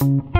you